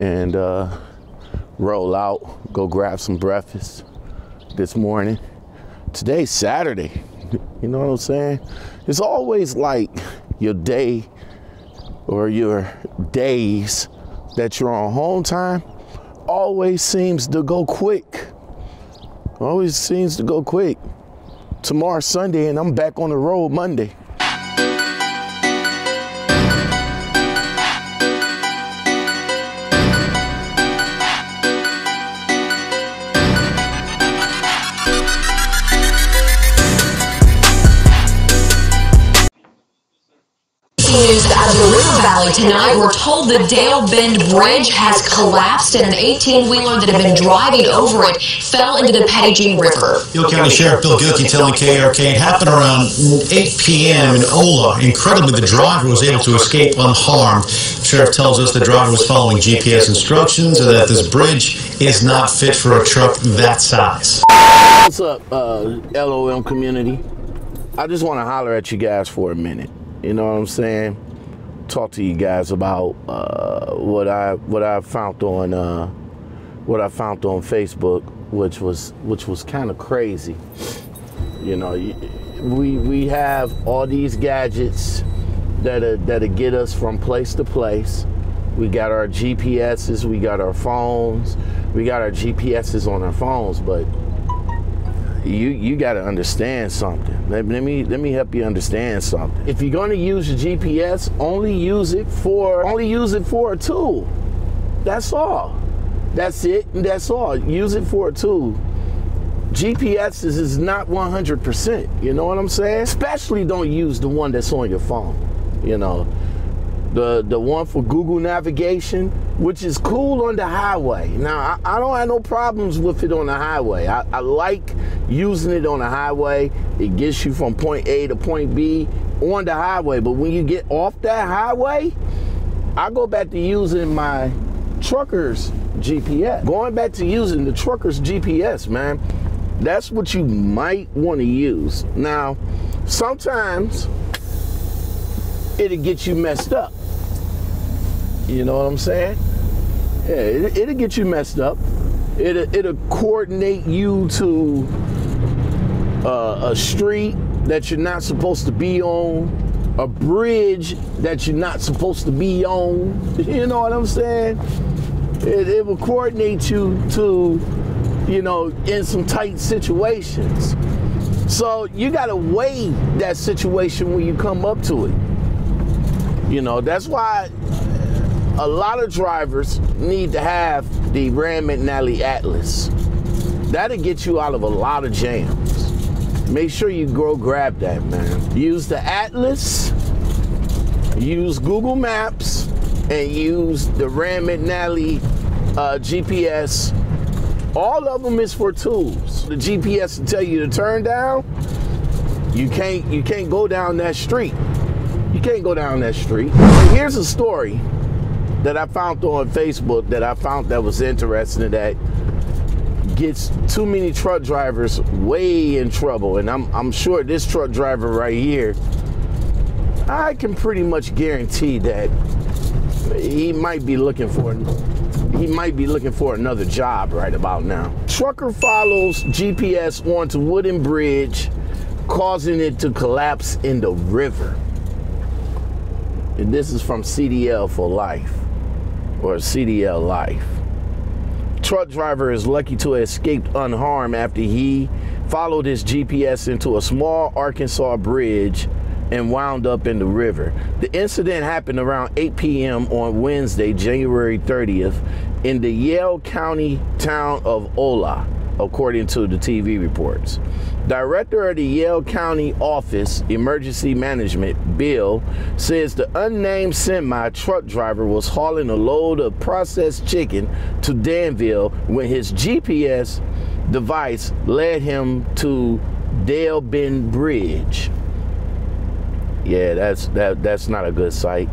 and uh, roll out, go grab some breakfast this morning. Today's Saturday. You know what I'm saying? It's always like your day or your days that you're on home time always seems to go quick. Always seems to go quick. Tomorrow's Sunday and I'm back on the road Monday. Out of the River Valley tonight. We're told the Dale Bend Bridge has collapsed and an 18-wheeler that had been driving over it fell into the Petit Jean River. Yell County Sheriff Bill Gilkey telling KARK it happened around 8 p.m. in Ola. Incredibly, the driver was able to escape unharmed. The sheriff tells us the driver was following GPS instructions and that this bridge is not fit for a truck that size. What's up, uh, LOM community? I just want to holler at you guys for a minute. You know what I'm saying? Talk to you guys about uh, what I what I found on uh, what I found on Facebook, which was which was kind of crazy. You know, we we have all these gadgets that that get us from place to place. We got our GPSs, we got our phones, we got our GPSs on our phones, but you you got to understand something. Let, let, me let me help you understand something. If you're going to use your GPS, only use it for only use it for a tool. That's all. That's it, and that's all. Use it for a tool. GPS is, is not 100%. You know what I'm saying? Especially don't use the one that's on your phone. You know, the the one for Google navigation, which is cool on the highway. Now I, I don't have no problems with it on the highway. I, I, like using it on the highway. It gets you from point A to point B on the highway. But when you get off that highway, I go back to using my trucker's GPS. Going back to using the trucker's GPS, man. That's what you might want to use. Now, sometimes it'll get you messed up. You know what I'm saying? Yeah, it, it'll get you messed up. It'll, it'll coordinate you to uh, a street that you're not supposed to be on, a bridge that you're not supposed to be on. You know what I'm saying? It, it will coordinate you to, you know, in some tight situations. So you got to weigh that situation when you come up to it. You know, that's why a lot of drivers need to have the Rand McNally Atlas. That'll get you out of a lot of jams. Make sure you go grab that, man. Use the Atlas, use Google Maps, and use the Rand McNally uh, GPS. All of them is for tools. The GPS will tell you to turn down. You can't you can't go down that street. You can't go down that street. Here's a story that I found on Facebook that I found that was interesting that gets too many truck drivers way in trouble. And I'm, I'm sure this truck driver right here, I can pretty much guarantee that he might be looking for he might be looking for another job right about now. Trucker follows GPS onto wooden bridge, causing it to collapse in the river. And this is from CDL for life or CDL Life. Truck driver is lucky to have escaped unharmed after he followed his GPS into a small Arkansas bridge and wound up in the river. The incident happened around 8 p.m. on Wednesday, January 30th, in the Yell County town of Ola, according to the TV reports. Director of the Yell County Office Emergency Management, Bill, says the unnamed semi truck driver was hauling a load of processed chicken to Danville when his GPS device led him to Dale Bend Bridge. Yeah, that's that that's not a good sight.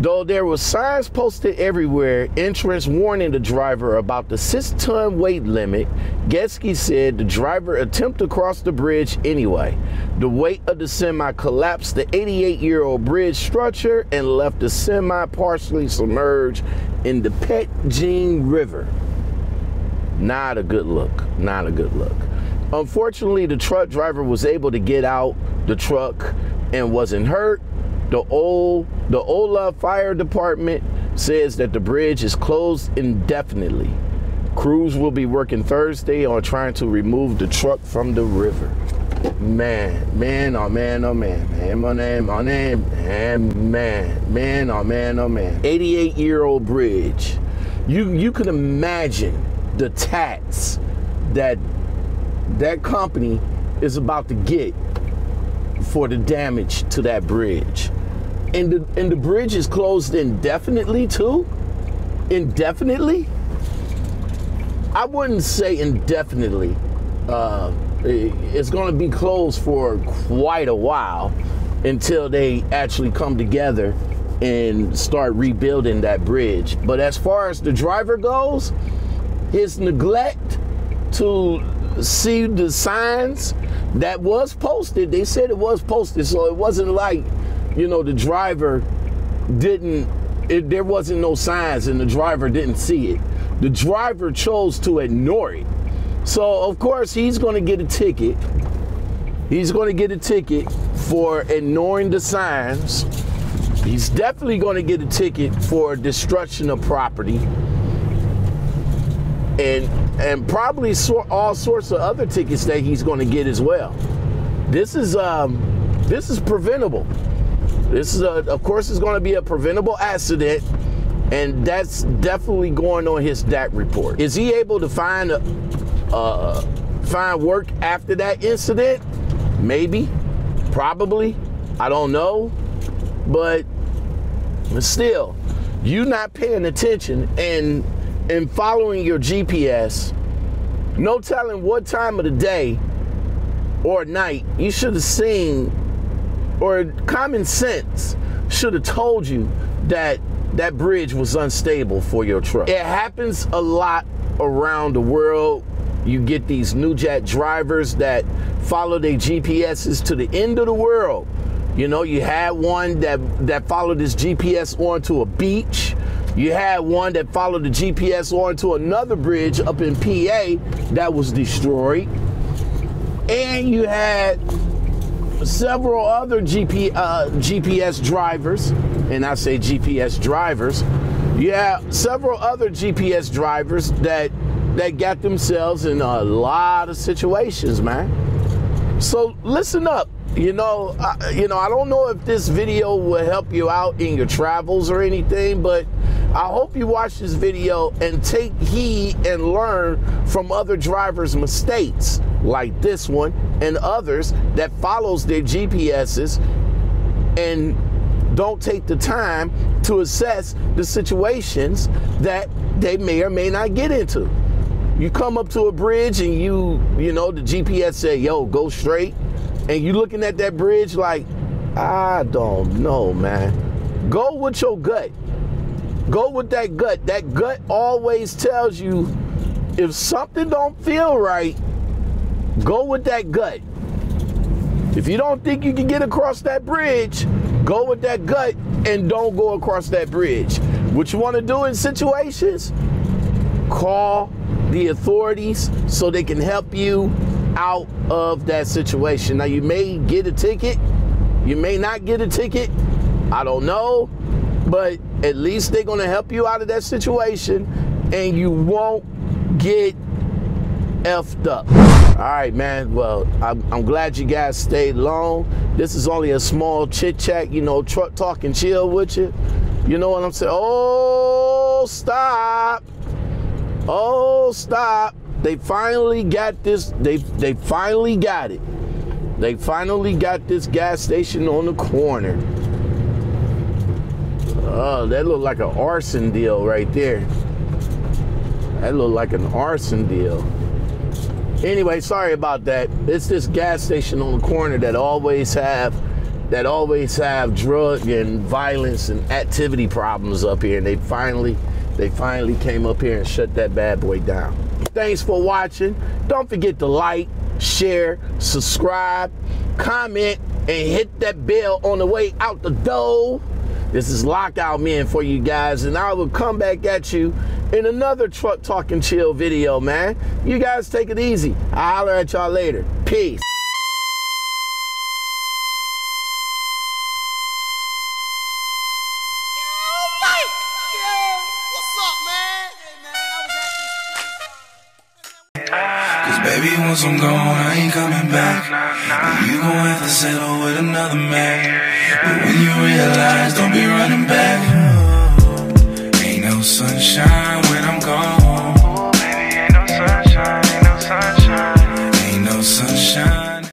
Though there were signs posted everywhere, entrance warning the driver about the six-ton weight limit, Geske said the driver attempted to cross the bridge anyway. The weight of the semi collapsed the 88-year-old bridge structure and left the semi partially submerged in the Petit Jean River. Not a good look. Not a good look. Unfortunately, the truck driver was able to get out the truck and wasn't hurt. The old the Ola Fire Department says that the bridge is closed indefinitely. Crews will be working Thursday on trying to remove the truck from the river. Man, man, oh man, oh man, man, my name, my name, man, man, man, oh man, oh man. 88 year old bridge. You you can imagine the tax that that company is about to get for the damage to that bridge. And the and the bridge is closed indefinitely too? Indefinitely? I wouldn't say indefinitely. Uh, it's going to be closed for quite a while until they actually come together and start rebuilding that bridge. But as far as the driver goes, his neglect to see the signs that was posted, they said it was posted, so it wasn't like, you know, the driver didn't, it, there wasn't no signs and the driver didn't see it. The driver chose to ignore it. So, of course, he's going to get a ticket. He's going to get a ticket for ignoring the signs. He's definitely going to get a ticket for destruction of property. And and probably all sorts of other tickets that he's going to get as well. This is um this is preventable. This is a, of course it's going to be a preventable accident and that's definitely going on his DAC report. Is he able to find uh, find work after that incident? Maybe, probably. I don't know, but still, you not paying attention and and following your GPS. No telling what time of the day or night you should have seen, or common sense should have told you that that bridge was unstable for your truck. It happens a lot around the world you get these new jack drivers that follow their GPSs to the end of the world. You know, you had one that that followed his GPS onto a beach. You had one that followed the GPS onto another bridge up in PA that was destroyed. And you had several other GP, uh, GPS drivers, and I say GPS drivers. yeah, several other GPS drivers that that got themselves in a lot of situations, man. So listen up. You know, I, you know, I don't know if this video will help you out in your travels or anything, but I hope you watch this video and take heed and learn from other drivers' mistakes like this one and others that follows their GPSs and don't take the time to assess the situations that they may or may not get into. You come up to a bridge and you, you know, the GPS say, yo, go straight. And you looking at that bridge like, I don't know, man. Go with your gut. Go with that gut. That gut always tells you if something don't feel right, go with that gut. If you don't think you can get across that bridge, go with that gut and don't go across that bridge. What you want to do in situations, call the authorities so they can help you out of that situation. Now, you may get a ticket, you may not get a ticket, I don't know, but at least they're going to help you out of that situation and you won't get effed up. All right, man. Well, I'm, I'm, glad you guys stayed long. This is only a small chit chat, you know, truck talk and chill with you. You know what I'm saying? Oh, stop. Oh, stop. They finally got this. They they finally got it. They finally got this gas station on the corner. Oh, that looked like an arson deal right there. That looked like an arson deal. Anyway, sorry about that. It's this gas station on the corner that always have that always have drug and violence and activity problems up here, and they finally they finally came up here and shut that bad boy down. Thanks for watching. Don't forget to like, share, subscribe, comment, and hit that bell on the way out the door. This is Lockout Man for you guys, and I will come back at you in another Truck Talking Chill video, man. You guys take it easy. I'll holler at y'all later. Peace. Baby, once I'm gone, I ain't coming back. You gon' have to settle with another man. When you realize, don't be running back. Ain't no sunshine when I'm gone.